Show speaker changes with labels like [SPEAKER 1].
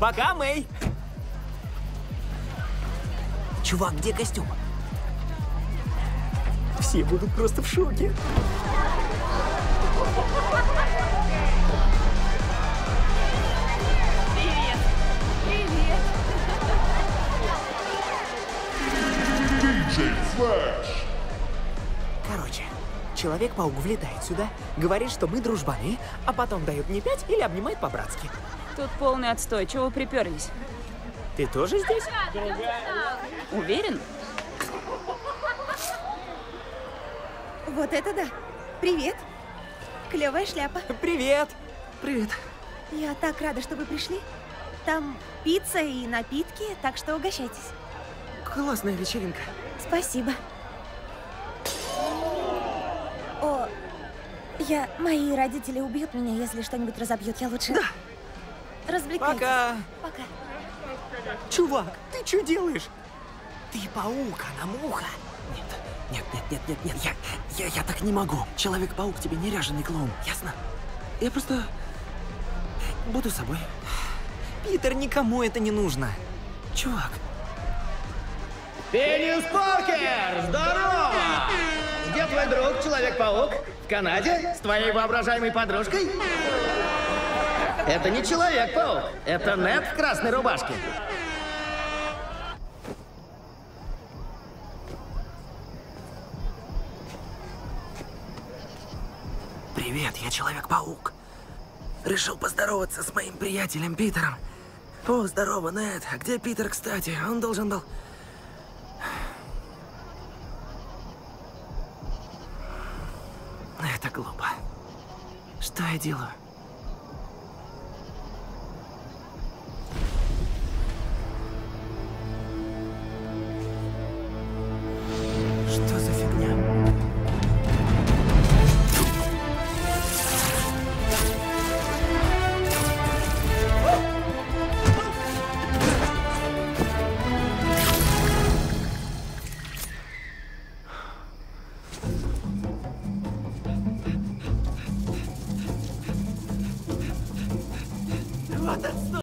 [SPEAKER 1] Пока, Мэй. Чувак, где костюм? Все будут просто в шоке.
[SPEAKER 2] Привет. Привет.
[SPEAKER 1] Короче, Человек-паук влетает сюда, говорит, что мы дружбаны, а потом дает мне пять или обнимает по-братски.
[SPEAKER 2] Тут полный отстой. Чего вы приперлись?
[SPEAKER 1] Ты тоже здесь?
[SPEAKER 2] Уверен?
[SPEAKER 3] Вот это да. Привет. Клевая шляпа.
[SPEAKER 1] Привет! Привет.
[SPEAKER 3] Я так рада, что вы пришли. Там пицца и напитки, так что угощайтесь.
[SPEAKER 1] Классная вечеринка.
[SPEAKER 3] Спасибо. О, я... Мои родители убьют меня, если что-нибудь разобьют. Я лучше... Да. Развлекайтесь.
[SPEAKER 1] Пока.
[SPEAKER 3] Пока.
[SPEAKER 1] Чувак, ты что делаешь? Ты паук, она муха. Нет, нет, нет, нет, нет, нет, я, я, я так не могу. Человек-паук тебе не ряженый клоун, ясно? Я просто буду собой. Питер, никому это не нужно. Чувак,
[SPEAKER 4] Пениус Покер! Здорово! Где твой друг, Человек-паук? В Канаде? С твоей воображаемой подружкой? Это не Человек-паук, это Нед в красной рубашке.
[SPEAKER 1] привет, я Человек-паук. Решил поздороваться с моим приятелем Питером. О, здорово, Нед. А где Питер, кстати? Он должен был... Это глупо. Что я делаю? 私の